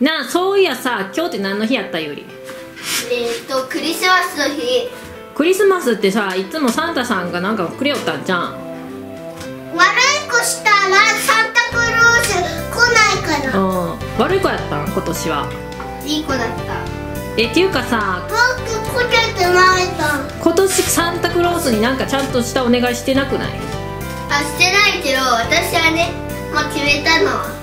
なあそういやさ今日って何の日やったより？えっ、とクリスマスの日。クリスマスってさいつもサンタさんがなんかくれよったんじゃん？悪い子したらサンタクロース来ないから。うん。悪い子やったん？今年は。いい子だった。えっていうかさ僕来れてないと今年サンタクロースになんかちゃんとしたお願いしてなくない？あしてないけど私はねもう決めたの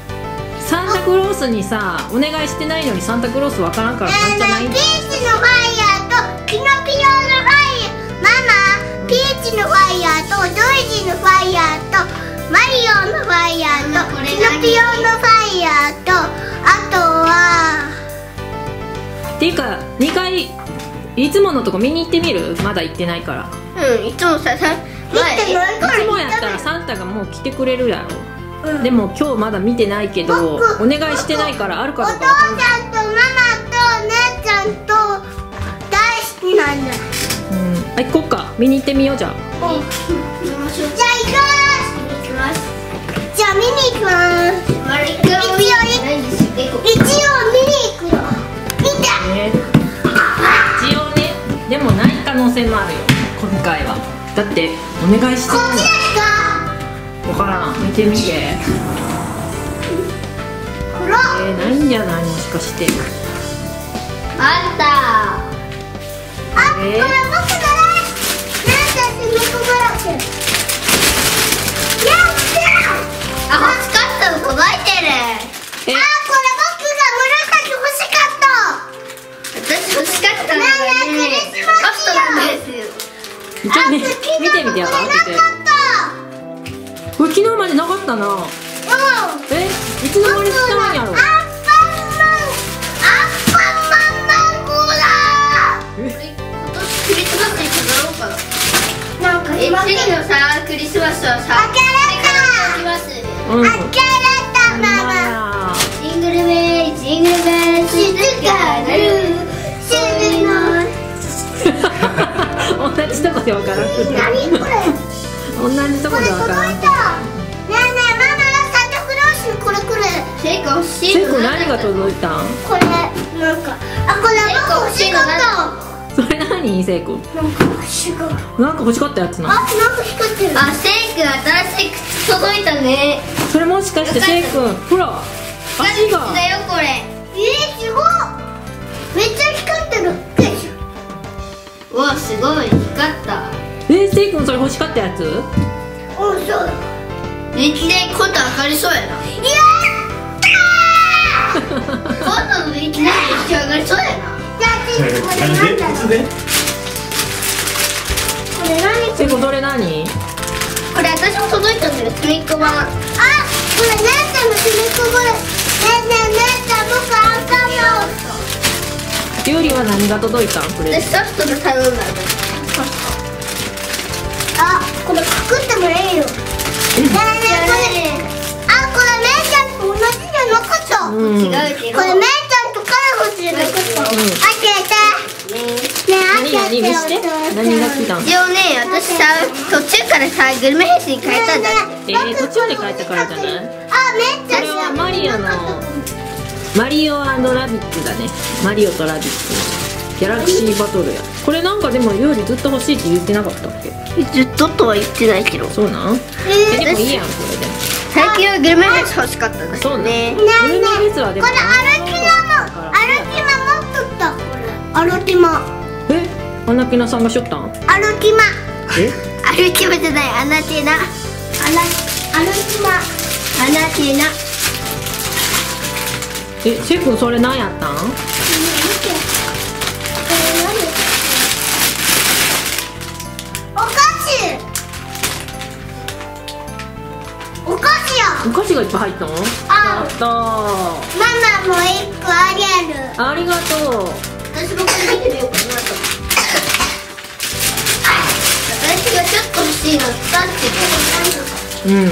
サンタクロースにさお願いしてないのにサンタクロースわからんからなんじゃないピーチのファイヤーとピノピオのファイヤー。ママピーチのファイヤーとデイジーのファイヤーとマリオのファイヤーとママこれピノピオのファイヤーとあとはっていうか2回いつものとこ見に行ってみる？まだ行ってないから。うんいつもささ見てないいからつもやったらサンタがもう来てくれるやろうん。でも今日まだ見てないけどお僕願いしてないからあるかお父どうかわかんないさんとママと姉ちゃんと大好きなんだうん。あ行こっか。見に行ってみようじゃあ。行きましょうじゃあ行きます。行きますじゃあ見に行きます。一回も見てないんですよ結構。一応見に行くよ見て。ね。一応ね。でもない可能性もあるよ。今回は。だってお願いしてこっちですか？わからん。見てみて。黒。えー、ないんじゃないもしかして。あった。あ、こえー。れ僕だねなんだって猫だらけやったあ欲しかったの届いてる。え。あ、これ僕が紫欲しかった。私欲しかったのがねねえクリスマスカストなんですよちょっと見あ好きな見てみてよ。これなか開けてっ昨日までなかったな。うん。え？いつの間に来たんやろ？アンパンマンアンパンマンマンゴーだ今年クリスマスに飾ろうかな。なんかえ今次のさクリスマスはさ開けれ行きま。すうんた開けれたマママジングルベルジングルベル静かなるシルの同じとこでわからん何これ同じとこでわからんくれシェイク欲しい結の構何が届いたん？これなんかあこれ僕欲しかったそれ何？せいくんなんか足がなんか欲しかったやつなあなんか光ってるあシェイク新しい靴届いたね。それもしかしてせいくんほら足が。だよこれ。えー、すごいめっちゃ光ってる。わすごい。光った。えー、せいくんそれ欲しかったやつ？うんそうだ。いきなり今度上がりそうやな。や今度のいきなりめっちゃ上がりそうやなじゃあ次これなんだろうでこれ何せいくんそれ何これ私も届いたんだよ隅っこれ姉ちゃんのスミコブルねえねえ姉ちゃん僕あんたのゆうりは何が届いたんプレゼン私ソフトで頼んだんだあこれくくってもいいよ。ねこれあこれ姉ちゃんと同じじゃなかった、違うけどこれ姉ちゃんとカラフルなかった、うん開けて。ね何が来た？ん一応ね私さ途中からさグルメフェスに変えたんだえー途中で帰ったからじゃない？あめっちゃこれはマリオの。マリオラビッツだね。マリオとラビッツギャラクシーバトルや。これなんかでもゆうりずっと欲しいって言ってなかったっけ？ずっととは言ってないけど。そうなん？ええでもいいやんこれで最近はグルメフェス欲しかったんだそうねねグルメフェスはでもこれ歩きマも歩きマ持っとったこれ。歩きマえ？アナキナさんがしょったん？歩きマえ？歩き場じゃない。アナテナ。あら歩きマアナテナ。えせいくんそれ何やったん？菓子がいっぱい入ったの？あやったー。ママも一個あげる。ありがとう。私もこれ見てみようかなと私がちょっと欲しいの2つうん。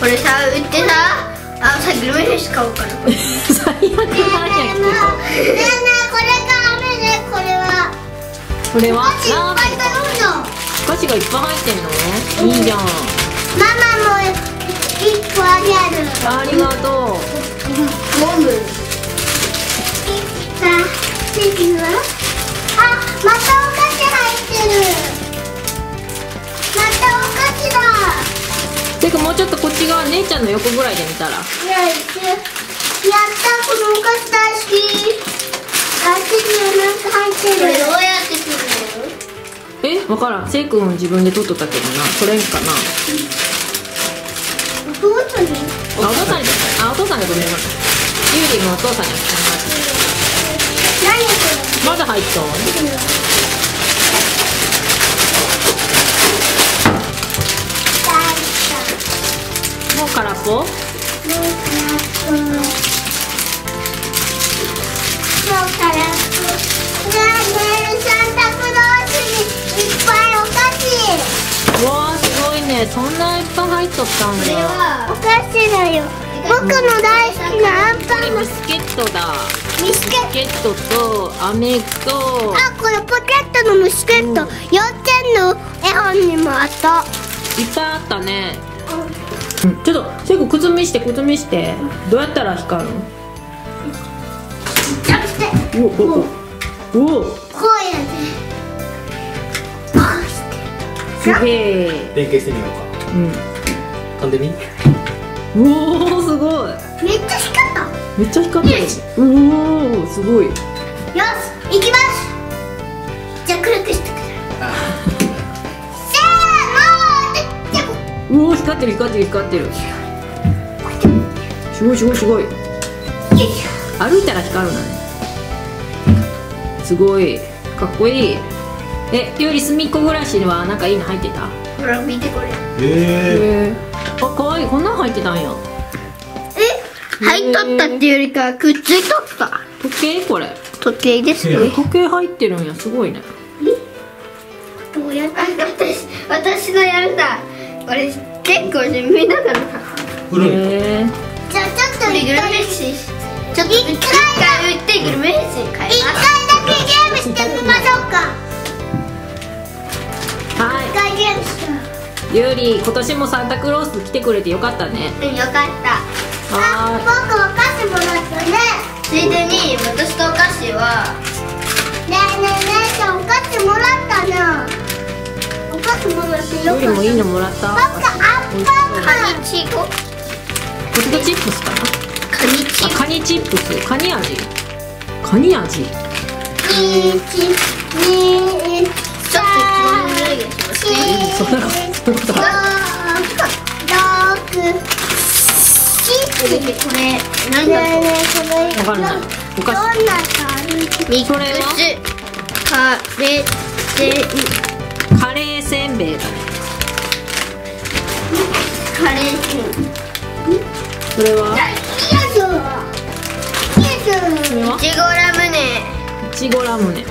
これさ売ってさあさグルメフェス買おうかな。最悪なんやけど。ねえねえこれが雨でこれは。これは？お菓子いっぱい頼んだお菓子がいっぱい入ってんのいいじゃんママも一個あげる。ありがとう。飲むさああまたお菓子入ってる。またお菓子だ。てかもうちょっとこっち側姉ちゃんの横ぐらいで見たら。やったこのお菓子大好き。あっちになんか入ってる。どうやってくるえ分からん。せいくん自分で取っとったけどな。取れんかな。どうす。るあお父さんにあお父さんが取れゆうりもお父さんにまだ入っとん？れもう空っぽ。もうからもうからねねそんないっぱい入っとったんこれだはお菓子だよ。僕の大好きなアンパンマンビスケットだ。ビスケット。と飴と。あこれポケットのビスケット。幼稚園の絵本にもあった。いっぱいあったね。うん。ちょっとせいくん靴見して靴見して。どうやったら光るの？おおおおすげえ。連携してみようか。うん。飛んでみ？おおすごい。めっちゃ光った。めっちゃ光ってるおおすごい。よし行きます。じゃあ暗くしてくださいせーのでおお光ってる光ってる光ってる。すごいすごいすごい。歩いたら光るのね。すごい。かっこいいえより隅っこ暮らしにはなんかいいの入ってた？ほら見てこれ。へえへえあかわいい。こんなん入ってたんや。え入っとったっていうよりかくっついとった。時計？これ。時計ですね。時計入ってるんや。すごいね。ょどうやってあ私私のやるさこれ結構地味だからな古いへえじゃあちょっとこれグルメ一回ッシちょっと一回売ってグルメッシ買い一回ますだけゲームしてみましょうかゆう。り今年もサンタクロース来てくれてよかったね。うんよかった。あ、は僕お菓子もらったね。ついでに私とお菓子はねえねえ姉ちゃんお菓子もらったなお菓子もらってよかった。ゆうりもいいのもらった？僕アンパン。カマンニチゴポテトチップスかな？カニチあカニチップス。カニ味？カニ味？一二ちょっと一番ぐらいがしますねそんなこと。か六これ七これ何だねえねえこれわかんない。お菓子どんな感じミックそれはスカレーカレーせんべいだね。カレーそれは？よいしょよいしょそれは？いちごラムネ。いちごラムネ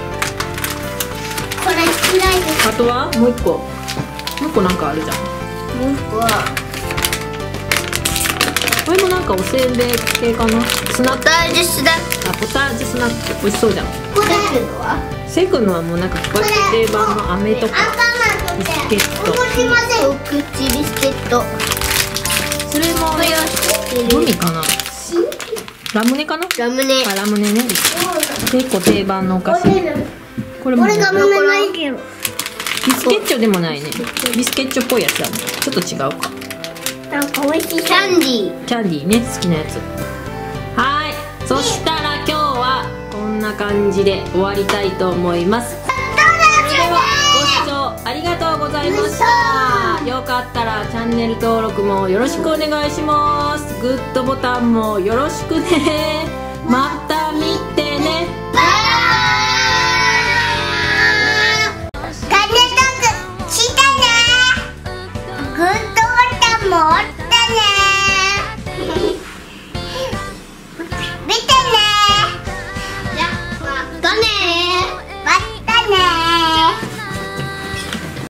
これ嫌いですあとはもう一個。もう一個なんかあるじゃん。もう一個はこれもなんかおせんべい系かな。スナックポタージュスナック。あポタージュスナック。美味しそうじゃん。これっていうのは？セイ君のはもうなんかこうやって定番の飴とか。ビスケット。お口ビスケット。それもグミかな。ラムネかな？ラムネ。あラムネね。結構定番のお菓子これも俺がもめないけどビスケッチョでもないね。ビスケッチョっぽいやつだねちょっと違うか。なんか美味しい。キャンディー。キャンディーね。好きなやつ。はい。そしたら今日はこんな感じで終わりたいと思います。それではご視聴ありがとうございました。よかったらチャンネル登録もよろしくお願いします。グッドボタンもよろしくね。また